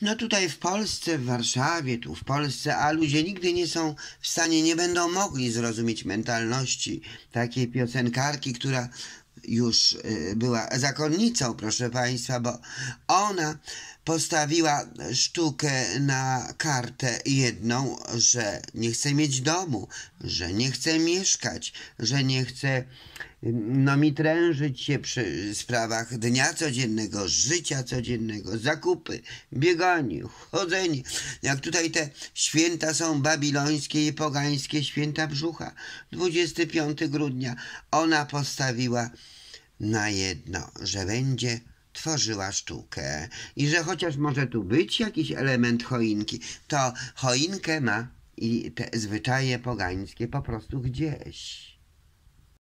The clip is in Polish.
No tutaj w Polsce, w Warszawie, tu w Polsce, a ludzie nigdy nie są w stanie, nie będą mogli zrozumieć mentalności takiej piosenkarki, która już y, była zakonnicą, proszę Państwa, bo ona postawiła sztukę na kartę jedną, że nie chce mieć domu, że nie chce mieszkać, że nie chce no, mitrężyć się przy sprawach dnia codziennego, życia codziennego, zakupy, bieganie, chodzenie. Jak tutaj te święta są babilońskie i pogańskie święta brzucha. 25 grudnia ona postawiła na jedno, że będzie tworzyła sztukę i że chociaż może tu być jakiś element choinki, to choinkę ma i te zwyczaje pogańskie po prostu gdzieś.